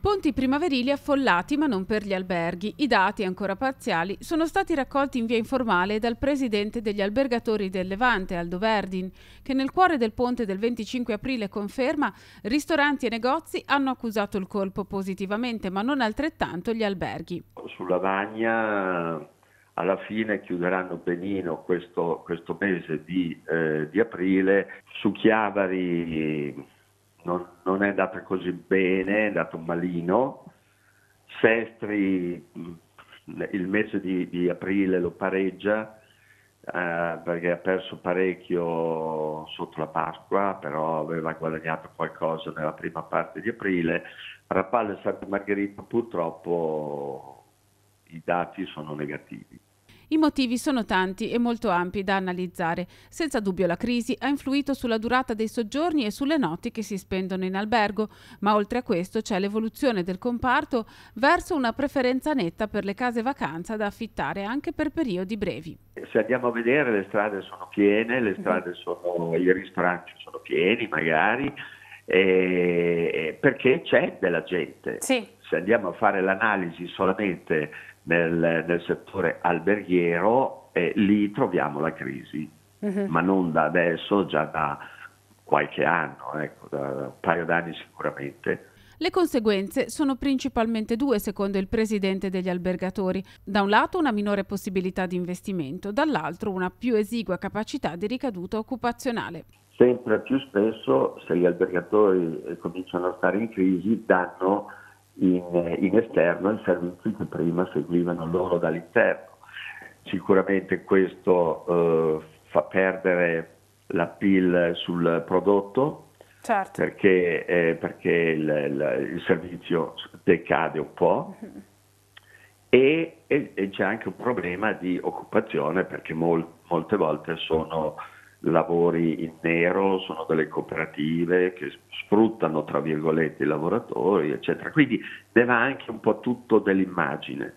Ponti primaverili affollati ma non per gli alberghi. I dati, ancora parziali, sono stati raccolti in via informale dal presidente degli albergatori del Levante, Aldo Verdin, che nel cuore del ponte del 25 aprile conferma ristoranti e negozi hanno accusato il colpo positivamente, ma non altrettanto gli alberghi. Sulla Vagna alla fine chiuderanno benino questo, questo mese di, eh, di aprile. Su Chiavari non, non è andata così bene, è andato malino. Sestri mm, il mese di, di aprile lo pareggia eh, perché ha perso parecchio sotto la Pasqua, però aveva guadagnato qualcosa nella prima parte di aprile. Rapallo e Santa Margherita purtroppo i dati sono negativi. I motivi sono tanti e molto ampi da analizzare. Senza dubbio la crisi ha influito sulla durata dei soggiorni e sulle notti che si spendono in albergo, ma oltre a questo c'è l'evoluzione del comparto verso una preferenza netta per le case vacanza da affittare anche per periodi brevi. Se andiamo a vedere le strade sono piene, le strade sono, i ristoranti sono pieni magari, eh, perché c'è della gente. Sì. Se andiamo a fare l'analisi solamente nel, nel settore alberghiero, eh, lì troviamo la crisi, uh-huh. ma non da adesso, già da qualche anno, ecco, da un paio d'anni sicuramente. Le conseguenze sono principalmente due, secondo il presidente degli albergatori. Da un lato una minore possibilità di investimento, dall'altro una più esigua capacità di ricaduta occupazionale. Sempre più spesso, se gli albergatori cominciano a stare in crisi, danno in, in esterno i servizi che prima seguivano loro dall'interno. Sicuramente questo eh, fa perdere la PIL sul prodotto certo. perché, eh, perché il, il, il, servizio decade un po'. Mm-hmm. E, e, e, c'è anche un problema di occupazione perché mol, molte volte sono lavori in nero, sono delle cooperative che sfruttano tra virgolette i lavoratori, eccetera. Quindi ne va anche un po' tutto dell'immagine.